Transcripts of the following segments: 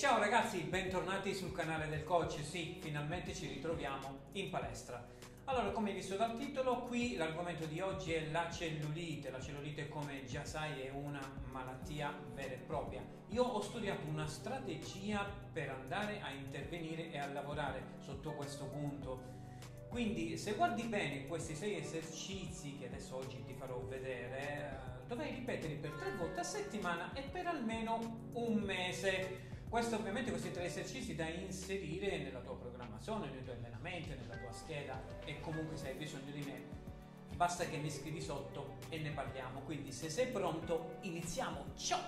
ciao ragazzi, bentornati sul canale del coach. Sì, finalmente ci ritroviamo in palestra. Allora, come visto dal titolo, qui l'argomento di oggi è la cellulite. La cellulite, come già sai, è una malattia vera e propria. Io ho studiato una strategia per andare a intervenire e a lavorare sotto questo punto. Quindi, se guardi bene questi sei esercizi che adesso oggi ti farò vedere, eh, dovrai ripeterli per tre volte a settimana e per almeno un mese. Questo ovviamente questi tre esercizi da inserire nella tua programmazione, nei tuoi allenamenti, nella tua scheda e comunque se hai bisogno di me basta che mi scrivi sotto e ne parliamo. Quindi se sei pronto iniziamo. Ciao!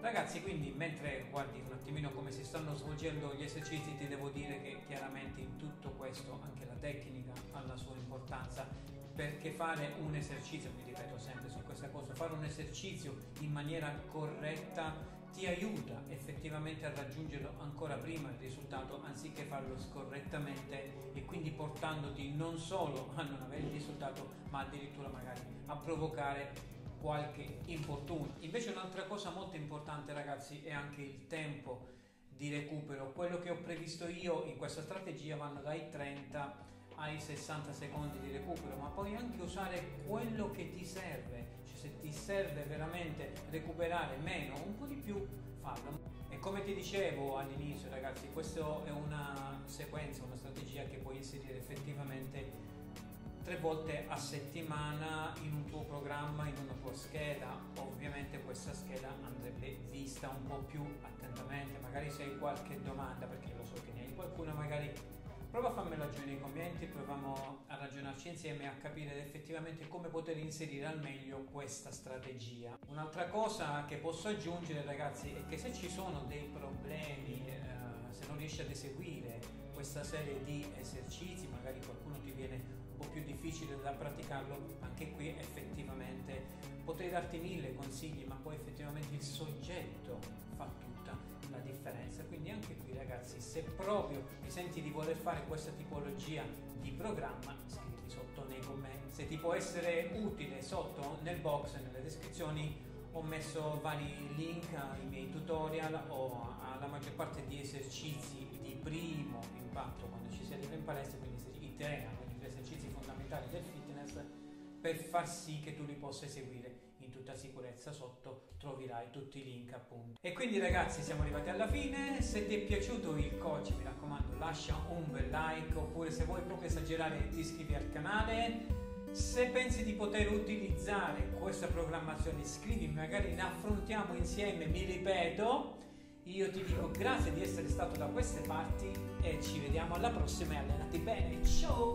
Ragazzi, quindi mentre guardi un attimino come si stanno svolgendo gli esercizi, ti devo dire che chiaramente in tutto questo anche la tecnica ha la sua importanza perché fare un esercizio, mi ripeto sempre su questa cosa, fare un esercizio in maniera corretta ti aiuta effettivamente a raggiungere ancora prima il risultato anziché farlo scorrettamente e quindi portandoti non solo a non avere il risultato ma addirittura magari a provocare qualche infortunio. Invece un'altra cosa molto importante ragazzi è anche il tempo di recupero. Quello che ho previsto io in questa strategia vanno dai 30 ai 60 secondi di recupero, ma puoi anche usare quello che ti serve, cioè se ti serve veramente recuperare meno, un po' di più, fallo. E come ti dicevo all'inizio ragazzi, questa è una sequenza, una strategia che puoi inserire effettivamente tre volte a settimana in un tuo programma, in una tua scheda. Ovviamente questa scheda andrebbe vista un po' più attentamente, magari se hai qualche domanda, perché lo so che ne hai qualcuna, magari prova a farmela giù nei commenti, proviamo a ragionarci insieme e a capire effettivamente come poter inserire al meglio questa strategia. Un'altra cosa che posso aggiungere ragazzi è che se ci sono dei problemi, eh, se non riesci ad eseguire questa serie di esercizi, magari qualcuno ti viene un po' più difficile da praticarlo, anche qui effettivamente potrei darti mille consigli, ma poi effettivamente il soggetto fa tutta la differenza. Quindi anche ragazzi, se proprio mi senti di voler fare questa tipologia di programma, scrivi sotto nei commenti. Se ti può essere utile sotto nel box, nelle descrizioni ho messo vari link ai miei tutorial o alla maggior parte di esercizi di primo impatto quando ci si arriva in palestra, quindi i tre gli esercizi fondamentali del fitness per far sì che tu li possa eseguire in tutta sicurezza sotto troverai tutti i link appunto. E quindi ragazzi siamo arrivati alla fine. Se ti è piaciuto il coach mi raccomando lascia un bel like oppure se vuoi proprio esagerare ti iscrivi al canale. Se pensi di poter utilizzare questa programmazione iscrivimi magari ne affrontiamo insieme mi ripeto. Io ti dico grazie di essere stato da queste parti e ci vediamo alla prossima e allenati bene. Ciao